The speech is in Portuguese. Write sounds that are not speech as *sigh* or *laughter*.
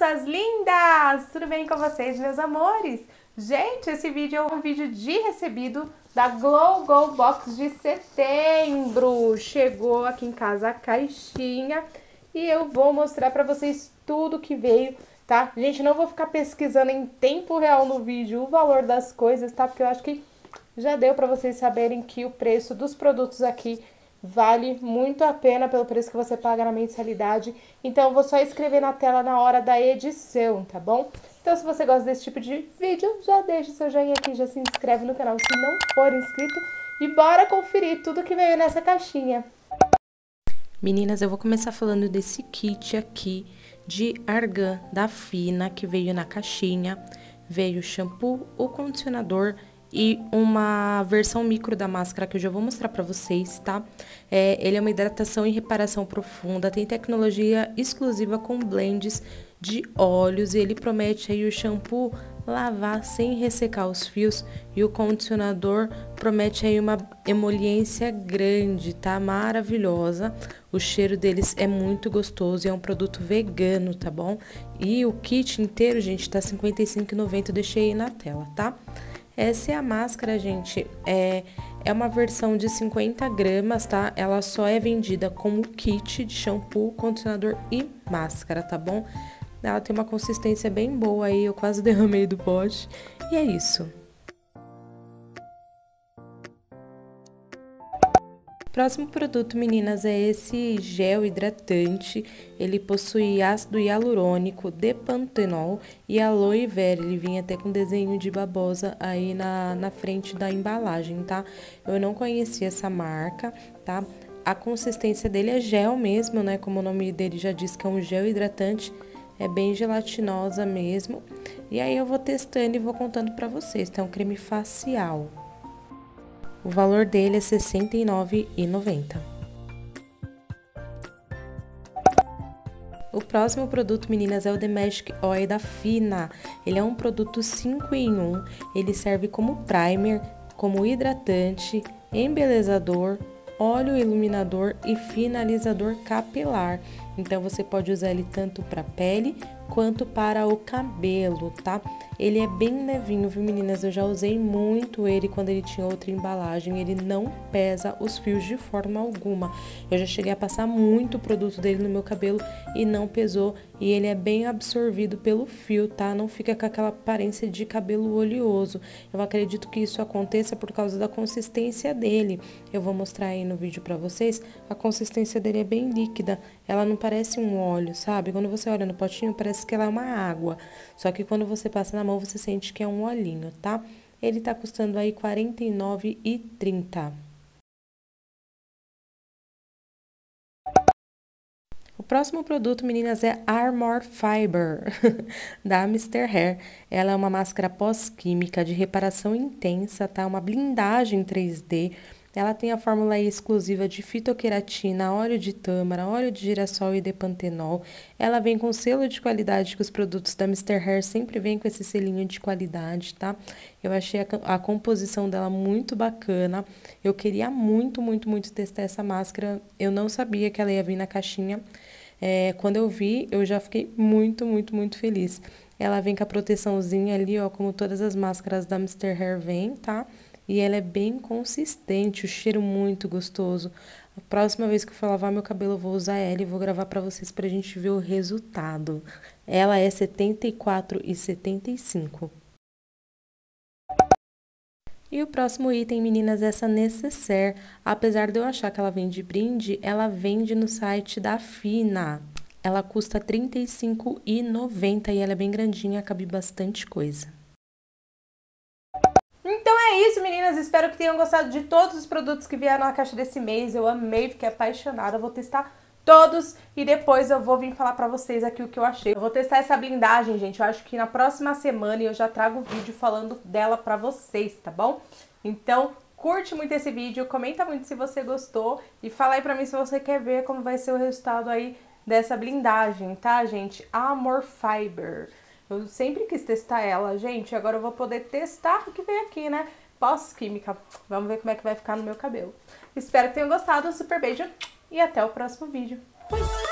moças lindas! Tudo bem com vocês, meus amores? Gente, esse vídeo é um vídeo de recebido da Glow Go Box de setembro. Chegou aqui em casa a caixinha e eu vou mostrar pra vocês tudo que veio, tá? Gente, não vou ficar pesquisando em tempo real no vídeo o valor das coisas, tá? Porque eu acho que já deu pra vocês saberem que o preço dos produtos aqui Vale muito a pena pelo preço que você paga na mensalidade. Então, eu vou só escrever na tela na hora da edição, tá bom? Então, se você gosta desse tipo de vídeo, já deixa o seu joinha aqui, já se inscreve no canal se não for inscrito. E bora conferir tudo que veio nessa caixinha. Meninas, eu vou começar falando desse kit aqui de argan da Fina, que veio na caixinha. Veio o shampoo, o condicionador e uma versão micro da máscara que eu já vou mostrar para vocês, tá? É, ele é uma hidratação e reparação profunda, tem tecnologia exclusiva com blends de óleos e ele promete aí o shampoo lavar sem ressecar os fios e o condicionador promete aí uma emoliência grande, tá? Maravilhosa. O cheiro deles é muito gostoso e é um produto vegano, tá bom? E o kit inteiro, gente, tá R$ 55,90, eu deixei aí na tela, tá? Essa é a máscara, gente. É, é uma versão de 50 gramas, tá? Ela só é vendida como kit de shampoo, condicionador e máscara, tá bom? Ela tem uma consistência bem boa aí, eu quase *laughs* derramei do pote. E é isso. Próximo produto, meninas, é esse gel hidratante. Ele possui ácido hialurônico, depantenol e aloe vera. Ele vinha até com desenho de babosa aí na, na frente da embalagem, tá? Eu não conhecia essa marca, tá? A consistência dele é gel mesmo, né? Como o nome dele já diz que é um gel hidratante. É bem gelatinosa mesmo. E aí eu vou testando e vou contando pra vocês. Então, creme facial. O valor dele é R$ 69,90. O próximo produto, meninas, é o The Magic Oil da Fina. Ele é um produto 5 em 1. Ele serve como primer, como hidratante, embelezador, óleo iluminador e finalizador capilar. Então você pode usar ele tanto para pele quanto para o cabelo, tá? Ele é bem levinho, viu meninas? Eu já usei muito ele quando ele tinha outra embalagem. Ele não pesa os fios de forma alguma. Eu já cheguei a passar muito produto dele no meu cabelo e não pesou. E ele é bem absorvido pelo fio, tá? Não fica com aquela aparência de cabelo oleoso. Eu acredito que isso aconteça por causa da consistência dele. Eu vou mostrar aí no vídeo pra vocês. A consistência dele é bem líquida. Ela não parece um óleo, sabe? Quando você olha no potinho, parece que ela é uma água. Só que quando você passa na mão, você sente que é um olhinho, tá? Ele tá custando aí R$ 49,30. O próximo produto, meninas, é Armor Fiber, *laughs* da Mr. Hair. Ela é uma máscara pós-química de reparação intensa, tá? Uma blindagem 3D ela tem a fórmula exclusiva de fitoqueratina, óleo de tâmara, óleo de girassol e depantenol. Ela vem com selo de qualidade que os produtos da Mr. Hair sempre vêm com esse selinho de qualidade, tá? Eu achei a, a composição dela muito bacana. Eu queria muito, muito, muito testar essa máscara. Eu não sabia que ela ia vir na caixinha. É, quando eu vi, eu já fiquei muito, muito, muito feliz. Ela vem com a proteçãozinha ali, ó, como todas as máscaras da Mr. Hair vem, tá? E ela é bem consistente, o cheiro muito gostoso. A próxima vez que eu for lavar meu cabelo, eu vou usar ela e vou gravar para vocês pra gente ver o resultado. Ela é R$ 74,75. E o próximo item, meninas, é essa necessaire. Apesar de eu achar que ela vem de brinde, ela vende no site da Fina. Ela custa R$ 35,90 e ela é bem grandinha, cabe bastante coisa. É isso, meninas. Espero que tenham gostado de todos os produtos que vieram na caixa desse mês. Eu amei, fiquei apaixonada. Vou testar todos e depois eu vou vir falar pra vocês aqui o que eu achei. Eu vou testar essa blindagem, gente. Eu acho que na próxima semana eu já trago o vídeo falando dela pra vocês, tá bom? Então, curte muito esse vídeo, comenta muito se você gostou e fala aí pra mim se você quer ver como vai ser o resultado aí dessa blindagem, tá, gente? Amor Fiber. Eu sempre quis testar ela, gente. Agora eu vou poder testar o que veio aqui, né? Pós-química. Vamos ver como é que vai ficar no meu cabelo. Espero que tenham gostado. Um super beijo e até o próximo vídeo. Fui!